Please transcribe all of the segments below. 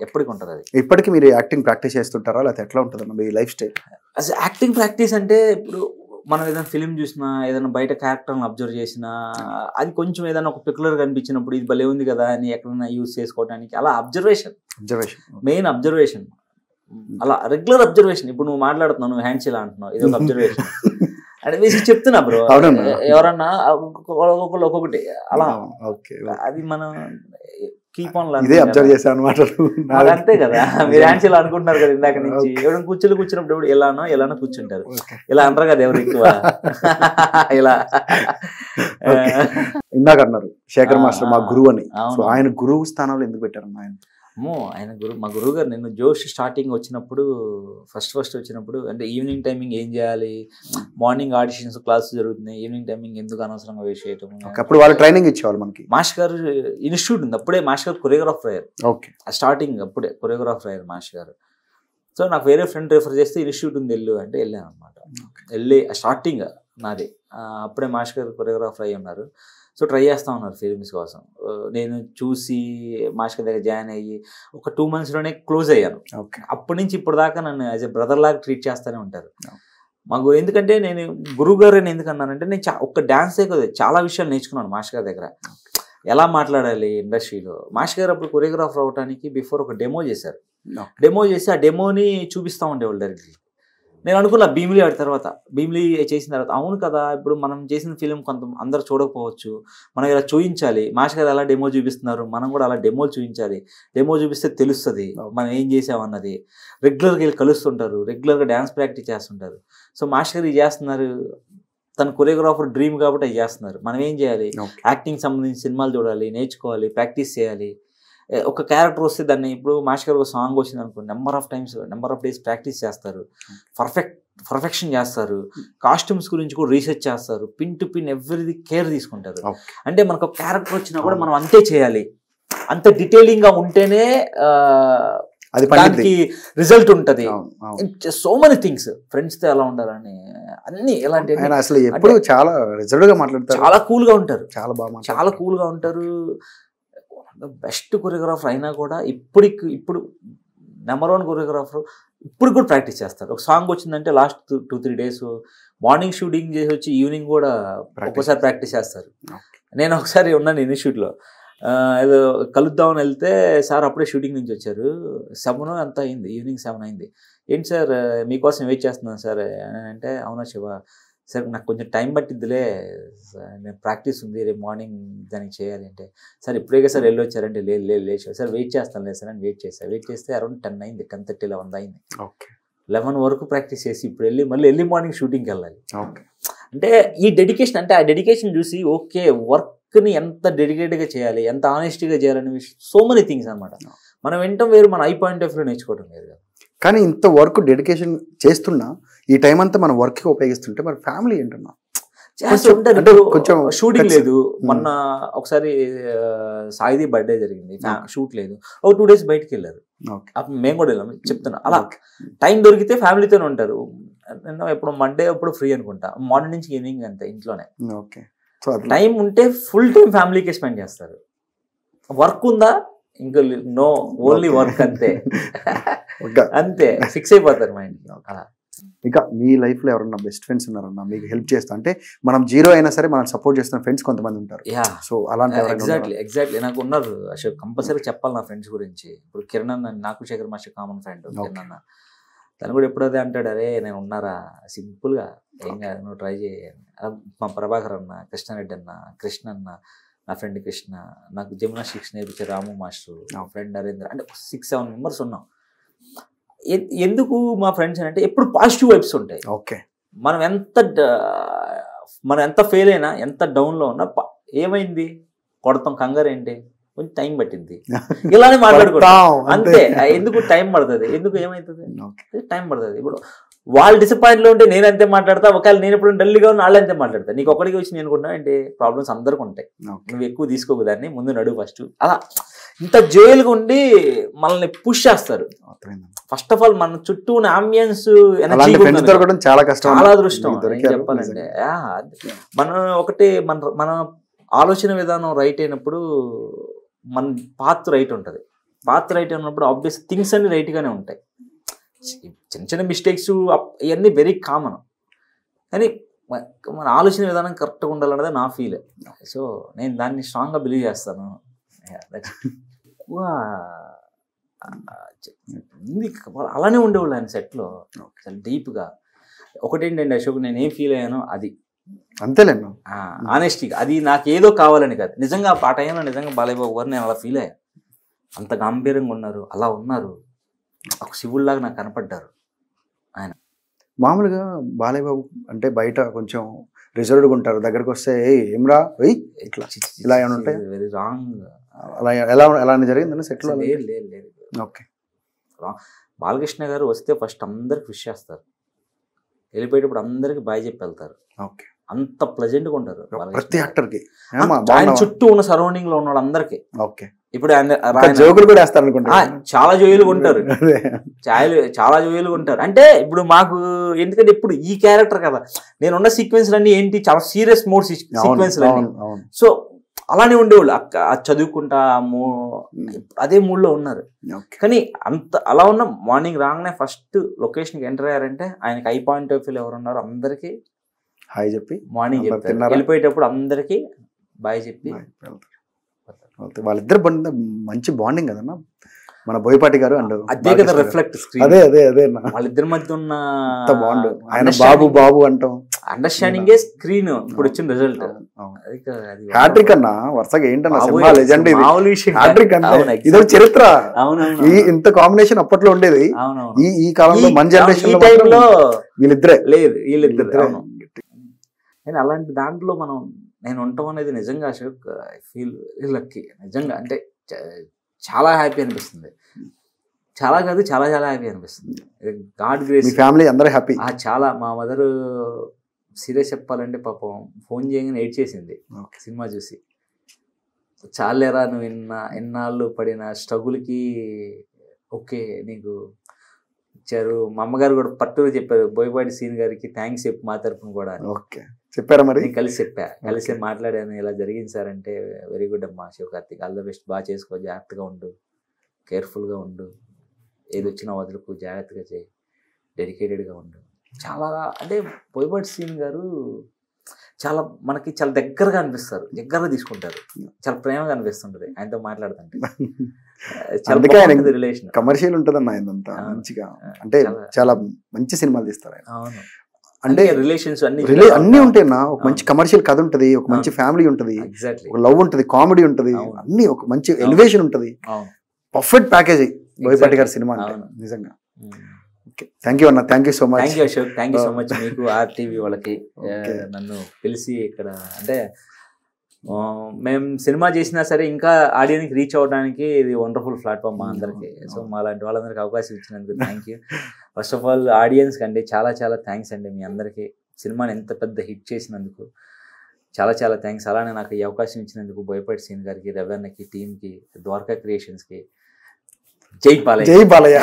ఎప్పటికి ఉంటుంది అది ఇప్పటికీ మీరు యాక్టింగ్ ప్రాక్టీస్ చేస్తుంటారా? లేకపోతే ఎట్లా ఉంటుందన్న మీ లైఫ్ స్టైల్? అసలు యాక్టింగ్ ప్రాక్టీస్ అంటే ఇప్పుడు మనం ఏదైనా ఫిలిం చూసినా ఏదైనా బయట క్యారెక్టర్ని అబ్జర్వ్ చేసినా అది కొంచెం ఏదైనా ఒక పిక్యులర్ కనిపించినప్పుడు ఇది భలే ఉంది కదా అని ఎక్కడైనా యూజ్ చేసుకోవడానికి అలా అబ్జర్వేషన్. అబ్జర్వేషన్. Main observation. అలా రెగ్యులర్ అబ్జర్వేషన్. ఇప్పుడు నువ్వు మాట్లాడుతున్నావు నువ్వు హ్యాండ్స్ ఇలా అంటున్నావు ఇది ఒక అబ్జర్వేషన్. అంటే బేసిక్ చెప్తున్నా బ్రో. ఎవరన్నా ఒక్కొక్కరు ఒక్కొక్కటి. అలా. అది మనం కీప్ ఆన్ ఇదే అబ్జర్వ్ చేశాను అనమాట అంతే కదా. మీరు హ్యాండ్స్ ఇలా అనుకుంటున్నారు కదా ఇందాక నుంచి. ఎవరైనా కూర్చొని కూర్చున్నప్పుడు ఎవడు ఎలానో ఎలానో కూర్చుంటారు. ఇలా అంటారు కదా ఎవరు ఎక్కువ. ఇలా. ఇందాక అన్నారు శేఖర్ మాస్టర్ మా. గురువు అని. సో ఆయన గురువు స్థానంలో ఎందుకు పెట్టారన్న ఆయన? అమ్మో! ఆయన గురు మా గురువు గారు నేను జోష్ స్టార్టింగ్ వచ్చినప్పుడు ఫస్ట్ ఫస్ట్ వచ్చినప్పుడు అంటే ఈవినింగ్ టైమింగ్ ఏం చేయాలి? మార్నింగ్ ఆడిషన్స్ క్లాస్ జరుగుతున్నాయి. ఈవినింగ్ టైమింగ్ ఎందుకు అనవసరంగా వేస్ట్ చేయటం అప్పుడు వాళ్ళు ట్రైనింగ్ ఇచ్చేవాళ్ళు మనకి. మాస్టర్ గారు ఇన్స్టిట్యూట్ ఉంది. అప్పుడే మాస్టర్ గారు కొరియోగ్రాఫర్ అయ్యారు. ఓకే. స్టార్టింగ్ అప్పుడే కొరియోగ్రాఫర్ అయ్యారు మాస్టర్ గారు. సో నాకు వేరే ఫ్రెండ్ రెఫర్ చేస్తే ఇన్స్టిట్యూట్ ఉంది వెళ్ళు అంటే వెళ్ళాను అనమాట వెళ్ళి స్టార్టింగ్ నాది. అప్పుడే మాస్టర్ గారు కొరియోగ్రాఫర్ అయ్యి ఉన్నారు. సో ట్రై చేస్తా ఉన్నారు ఫిలిమ్స్ కోసం. నేను చూసి మాస్టర్ గారి దగ్గర జాయిన్ అయ్యి ఒక టూ మంత్స్లోనే క్లోజ్ అయ్యాను. ఓకే. అప్పటి నుంచి ఇప్పుడు దాకా నన్ను యాజ్ ఎ బ్రదర్ లాగా ట్రీట్ చేస్తూనే ఉంటారు. మాకు ఎందుకంటే నేను గురువు గారు అని ఎందుకు అన్నానంటే నేను చా- ఒక్క డాన్సే కదా చాలా విషయాలు నేర్చుకున్నాను మాస్టర్ గారి దగ్గర. ఎలా మాట్లాడాలి ఇండస్ట్రీలో? మాస్టర్ గారు అప్పుడు కొరియోగ్రాఫర్ అవడానికి బిఫోర్ ఒక డెమో చేశారు. డెమో చేసి ఆ డెమోని చూపిస్తూ ఉండేవాళ్ళు డైరెక్ట్లీ నేను అనుకున్నా భీమిలీ ఆడిన తర్వాత. భీమిలీ చేసిన తర్వాత అవును కదా ఇప్పుడు మనం చేసిన ఫిలిం కొంత అందరు చూడకపోవచ్చు. మనం ఇలా చూపించాలి మాస్టర్ గారు ఎలా డెమో చూపిస్తున్నారు. మనం కూడా అలా డెమోలు చూపించాలి డెమో చూపిస్తే తెలుస్తుంది. మనం ఏం చేసామన్నది రెగ్యులర్గా వెళ్ళి కలుస్తుంటారు. రెగ్యులర్గా డ్యాన్స్ ప్రాక్టీస్ చేస్తుంటారు. సో మాస్టర్ గారు ఇది చేస్తున్నారు. తన కొరియోగ్రాఫర్ డ్రీమ్ కాబట్టి అది చేస్తున్నారు. మనం ఏం చేయాలి? యాక్టింగ్ సంబంధించి సినిమాలు చూడాలి నేర్చుకోవాలి ప్రాక్టీస్ చేయాలి. ఒక క్యారెక్టర్ వస్తే దాన్ని ఇప్పుడు మాస్టర్ గారు ఒక సాంగ్ వచ్చింది అనుకో number of times number of days practice చేస్తారు. పర్ఫెక్ట్ పర్ఫెక్షన్ చేస్తారు. కాస్ట్యూమ్స్ గురించి కూడా రీసెర్చ్ చేస్తారు. Pin to pin everything care తీసుకుంటారు. అంటే మనకు ఒక క్యారెక్టర్ వచ్చినా కూడా మనం అంతే చేయాలి. అంత డీటెయిలింగ్గా ఉంటేనే అది దానికి రిజల్ట్ ఉంటది. సో మెనీ థింగ్స్ ఫ్రెండ్స్తో ఎలా ఉండాలని అన్ని ఎలాంటి అసలు ఎప్పుడు చాలా రిజర్వ్గా మాట్లాడతారు. చాలా కూల్గా ఉంటారు. చాలా బాగా. చాలా కూల్గా ఉంటారు. బెస్ట్ కొరియోగ్రాఫర్ అయినా కూడా ఇప్పటికి ఇప్పుడు నెంబర్ వన్ కొరియోగ్రాఫర్ ఇప్పుడు కూడా ప్రాక్టీస్ చేస్తారు ఒక సాంగ్ వచ్చిందంటే last two three days morning shooting చేసి వచ్చి ఈవినింగ్ కూడా ఒక్కోసారి ప్రాక్టీస్ చేస్తారు. నేను ఒకసారి ఉన్నాను ఇన్స్టిట్యూట్లో ఏదో కలుద్దామని వెళ్తే సార్ అప్పుడే షూటింగ్ నుంచి వచ్చారు. సెవెన్ అంతా అయింది? ఈవినింగ్ సెవెన్ అయింది. ఏంటి సార్ మీకోసం వెయిట్ చేస్తున్నాను సార్. అని అంటే అవునా శివ? సార్ నాకు కొంచెం టైం పట్టిద్దిలే నేను ప్రాక్టీస్ ఉంది రేపు మార్నింగ్ దానికి చేయాలి అంటే. సార్ ఇప్పుడే కదా సార్ వెళ్ళి వచ్చారంటే లేదు లేదు లేదు సార్. వెయిట్ చేస్తాను లేదు సార్ అని వెయిట్ చేస్తాను వెయిట్ చేస్తే అరౌండ్ టెన్ అయింది టెన్ థర్టీ లెవెన్ అయింది. ఓకే. లెవెన్ వరకు ప్రాక్టీస్ చేసి ఇప్పుడు వెళ్ళి మళ్ళీ ఎర్లీ మార్నింగ్ షూటింగ్కి వెళ్ళాలి. ఓకే. అంటే ఈ డెడికేషన్ అంటే ఆ డెడికేషన్ చూసి ఓకే వర్క్ని ఎంత డెడికేటెడ్గా చేయాలి ఎంత ఆనెస్ట్గా చేయాలని సో మెనీ థింగ్స్ అనమాట మనం వింటాం వేరు మన ఐ పాయింట్ ఆఫ్ వ్యూ నేర్చుకోవడం వేరు కదా. కానీ ఇంత వర్క్ డెడికేషన్ చేస్తున్నా ఈ టైం అంతా మన వర్క్కి ఉపయోగిస్తుంటే మరి ఫ్యామిలీ ఏంటన్నా? కొంచెం- షూటింగ్ లేదు. మొన్న ఒకసారి సాయిది బర్త్డే జరిగింది. షూట్ లేదు. ఒక టూ డేస్ బయటికి వెళ్ళారు. ఓకే. అప్పుడు మేము కూడా వెళ్ళాం చెప్తున్నా. అలా టైం దొరికితే ఫ్యామిలీతోనే ఉంటారు. నేను ఎప్పుడు మండే ఎప్పుడు ఫ్రీ అనుకుంటా. మార్నింగ్ నుంచి ఈవినింగ్ అంతే ఇంట్లోనే. ఓకే. టైం ఉంటే ఫుల్ టైం ఫ్యామిలీకి స్పెండ్ చేస్తారు. వర్క్ ఉందా? ఇంకా నో ఓన్లీ వర్క్ అంతే. అంతే ఫిక్స్ అయిపోతారు మైండ్ అలా. ఇంకా మీ లైఫ్లో ఎవరన్నా బెస్ట్ ఫ్రెండ్స్ ఉన్నారన్నా మీకు హెల్ప్ చేస్తా అంటే మనం జీరో అయినా సరే మనం సపోర్ట్ చేస్తున్న ఫ్రెండ్స్ కొంతమంది ఉంటారు. యా. సో అలాంటి ఎగ్జాక్ట్లీ ఎగ్జాక్ట్లీ నాకు ఉన్నారు అశోక్ కంపల్సరీ చెప్పాలి నా ఫ్రెండ్స్ గురించి. ఇప్పుడు కిరణ్ అన్న నాకు Shekhar master common friend Kiran అన్న. తను కూడా ఎప్పుడు అదే అంటాడు అరే నేను ఉన్నారా? సింపుల్గా ఏం కాదు నువ్వు ట్రై చేయ. మా ప్రభాకర్ అన్న కృష్ణారెడ్డి అన్న కృష్ణ అన్న నా ఫ్రెండ్ కృష్ణ నాకు జిమ్నాస్టిక్స్ నేర్పించే రాము మాస్టర్ నా ఫ్రెండ్ నరేంద్ర అంటే సిక్స్ సెవెన్ మెంబర్స్ ఉన్నాం. ఎందుకు మా ఫ్రెండ్స్ అంటే ఎప్పుడు పాజిటివ్ వైబ్స్ ఉంటాయి. ఓకే. మనం ఎంత మనం ఎంత ఫెయిల్ అయినా ఎంత డౌన్లో ఉన్నా ఏమైంది? కొడతాం కంగారు ఏంటి? కొంచెం టైం పట్టింది ఇలానే మాట్లాడుకుంటాం అంతే. ఎందుకు టైం పడుతుంది? ఎందుకు ఏమవుతుంది టైం పడుతుంది. ఇప్పుడు వాళ్ళు డిసప్పాయింట్లో ఉంటే నేను అంతే మాట్లాడతా ఒకవేళ నేను ఎప్పుడు డల్గా ఉన్న వాళ్ళు అంతే మాట్లాడతా. నీకు ఒకరికి వచ్చి నేను అనుకుంటున్నా అంటే ప్రాబ్లమ్స్ అందరికి ఉంటాయి. నువ్వు ఎక్కువ తీసుకోకు దాన్ని ముందు నడువు ఫస్ట్ అలా ఇంత జైలుగా ఉండి మనల్ని పుష్ చేస్తారు. ఫస్ట్ ఆఫ్ ఆల్ మన చుట్టూ ఉన్న అంబియన్స్ ఫ్రెండ్స్ దొరకడం చాలా కష్టం చాలా అదృష్టం. చెప్పాలంటే మనం ఒకటి మన మన ఆలోచన విధానం రైట్ అయినప్పుడు మన పాత్ రైట్ ఉంటుంది. పాత్ర రైట్ ఉన్నప్పుడు ఆబ్వియస్ థింగ్స్ అన్ని right గానే ఉంటాయి. చిన్న చిన్న మిస్టేక్స్ ఇవన్నీ వెరీ కామన్ కానీ మన ఆలోచన విధానం కరెక్ట్గా ఉండాలన్నది నా ఫీల్ సో నేను దాన్ని స్ట్రాంగ్గా బిలీవ్ చేస్తాను. ఎక్కువ అలానే ఉండేవాళ్ళు ఆయన సెట్లో చాలా డీప్గా ఒకటేంటండి అశోక్ నేను ఏం ఫీల్ అయ్యానో అది. అంతేలేండి. ఆనెస్టీగా అది నాకు ఏదో కావాలని కాదు. నిజంగా ఆ టైంలో నిజంగా బాలయ్యబాబు గారు నేను అలా ఫీల్ అయ్యా. అంత గంభీరంగా ఉన్నారు అలా ఉన్నారు. ఒక శివుల్లాగా నాకు కనపడ్డారు మామూలుగా బాలయ్య బాబు అంటే బయట కొంచెం రిజర్వ్డ్గా ఉంటారు. దగ్గరకు వస్తే "ఏయ్, ఏమ్రా? వెయ్ ఇట్లా ఇలా ఏమైనా ఉంటాయా? వెరీ రాంగ్ అలా ఎలా ఎలా జరిగిందని సెట్లో లేదు లేదు లేదు. ఓకే. బాలకృష్ణ గారు వస్తే ఫస్ట్ అందరికి విష్ చేస్తారు. వెళ్ళిపోయేటప్పుడు అందరికి బాయ్ చెప్పి వెళ్తారు. ఓకే. అంత ప్లజెంట్గా ఉంటారు ప్రతి. యాక్టర్కి ఆయన చుట్టూ ఉన్న సరౌండింగ్లో ఉన్న వాళ్ళందరికీ ఓకే. ఇప్పుడు జోకులు కూడా వేస్తారు అనుకుంటా చాలా జోయిలుగా ఉంటారు చాలా చాలా జోయిలుగా ఉంటారు అంటే ఇప్పుడు మాకు ఎందుకంటే ఇప్పుడు ఈ క్యారెక్టర్ కదా. నేను ఉన్న సీక్వెన్స్ అన్ని ఏంటి? చాలా సీరియస్ మోడ్ అవును సీక్వెన్స్ అవును అవును. సో అలానే ఉండేవాళ్ళు. అక్క చదువుకుంటా మూ- అదే మూడ్లో ఉన్నారు. కానీ అంత అలా ఉన్న మార్నింగ్ రాగానే ఫస్ట్ లొకేషన్కి ఎంటర్ అయ్యారంటే ఆయనకి ఐ పాయింట్ ఆఫ్ వ్యూ ఎవరు ఉన్నారో అందరికీ హాయ్ చెప్పి మార్నింగ్? వెళ్ళిపోయేటప్పుడు అందరికీ బాయ్ చెప్పి వాళ్ళిద్దరు బండి మంచి బాండింగ్ కదన్నా. మన బోయపాటి గారు అండ్ అదే కదా రిఫ్లెక్ట్ స్క్రీన్ అదే అదే అదే అన్న. వాళ్ళిద్దరి మధ్య ఉన్న బాండ్. ఆయన బాబు బాబు అంటాం. అండర్స్టాండింగే స్క్రీన్ ఇప్పుడు వచ్చిన రిజల్ట్ హ్యాట్రిక్ అన్న వరుసగా ఏంటన్నా సినిమా లెజెండ్ ఇది. హ్యాట్రిక్ అవును, ఇదో. చరిత్ర. ఈ ఇంత కాంబినేషన్ అప్పట్లో ఉండేది. ఈ ఈ కాలంలో మన జనరేషన్లో వీళ్ళిద్దరే. లేదు వీళ్ళిద్దరు. నేను అలాంటి దాంట్లో మనం నేను ఉండటం అనేది నిజంగా అశోక్ ఐ ఫీల్ లక్కీ నిజంగా అంటే చాలా హ్యాపీ అనిపిస్తుంది. చాలా కాదు చాలా చాలా హ్యాపీ అనిపిస్తుంది. గాడ్ గ్రేస్ ఫ్యామిలీ అందరూ హ్యాపీ ఆ చాలా మా మదర్ సీరియస్ చెప్పాలంటే పాపం ఫోన్ చేయగానే ఏడ్ చేసింది. సినిమా చూసి. చాలేరా నువ్వు ఇన్న ఎన్నాళ్ళు పడిన స్ట్రగుల్కి ఓకే నీకు ఇచ్చారు. మా అమ్మగారు కూడా పట్టుగా చెప్పారు బోయపాటి సీన్ గారికి థ్యాంక్స్ చెప్పు మా తరపున కూడా. ఓకే. చెప్పారా మరి? కలిసి చెప్పా. కలిసి. మాట్లాడాను. ఇలా జరిగింది సార్ అంటే వెరీ గుడ్ అమ్మా శివకార్తిక్. ఆల్ ద బెస్ట్ బాగా చేసుకో. జాగ్రత్తగా ఉండు. కేర్ఫుల్గా ఉండు. ఏది వచ్చినా వదులుకు. జాగ్రత్తగా చేయి. డెడికేటెడ్గా ఉండు. చాలా అంటే బోయపాటి సీన్ గారు చాలా మనకి చాలా దగ్గరగా అనిపిస్తారు. దగ్గరగా తీసుకుంటారు. చాలా ప్రేమగా అనిపిస్తుంటది ఆయనతో మాట్లాడుతుంటే. చాలా రిలేషన్ కమర్షియల్ ఉంటదన్న ఆయనంతా అవును. మంచిగా. అంటే చాలా- మంచి సినిమాలు తీస్తారు ఆయన. అంటే రిలేషన్స్ అన్ని రిలే అన్ని ఉంటాయి నా ఒక. మంచి కమర్షియల్ కథ ఉంటది ఒక మంచి. ఫ్యామిలీ ఉంటది ఒక లవ్ ఉంటది కామెడీ ఉంటది. అన్ని ఒక మంచి ఎలివేషన్ ఉంటది పర్ఫెక్ట్ ప్యాకేజ్ బోయపాటి గారి. సినిమా అంటే. నిజంగా థ్యాంక్ యూ అన్న thank you so much thank you Ashok thank you so. Much మీకు ఆర్టీవీ వాళ్ళకి. నన్ను పిలిచి ఇక్కడ అంటే మేము సినిమా చేసినా సరే ఇంకా ఆడియన్కి రీచ్ అవ్వడానికి ఇది వండర్ఫుల్ ప్లాట్ఫామ్ మా అందరికి. సో మా లాంటి వాళ్ళందరికీ అవకాశం ఇచ్చినందుకు thank you. First of all audience కండి చాలా చాలా థ్యాంక్స్ అండి మీ అందరికీ. సినిమాని ఎంత పెద్ద హిట్ చేసినందుకు చాలా చాలా థ్యాంక్స్ అలానే నాకు ఈ అవకాశం ఇచ్చినందుకు బోయపాటి సీన్ గారికి రవన్నకి టీమ్కి ద్వారకా క్రియేషన్స్కి. జై బాలయ్య. జై Balayya.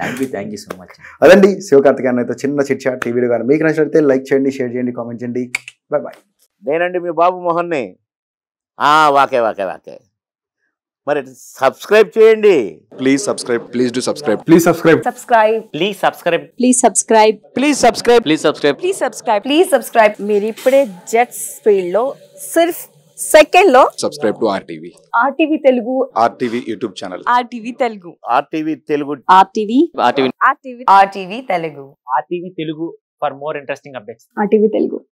Thank you thank you so much అదండి శివకార్తికేయన్ అయితే చిన్న చిట్ చాట్. టీవీలో కానీ మీకు నచ్చినట్లయితే లైక్ చేయండి షేర్ చేయండి కామెంట్ చేయండి. Bye bye. నేనండి మీ బాబు మోహన్ని. ఆ, వాకే వాకే వాకే. మరి సబ్స్క్రైబ్ చేయండి. Please subscribe. Please do subscribe. Please subscribe. subscribe please subscribe. please subscribe please subscribe. Please subscribe. please subscribe please subscribe మీరు ఇప్పుడే జెట్స్ ఫీల్డ్లో సిర్ఫ్ సెకండ్లో Subscribe to RTV. RTV Telugu. RTV YouTube channel. RTV Telugu. RTV Telugu. RTV. RTV. RTV. RTV Telugu. RTV Telugu for more interesting updates. RTV Telugu.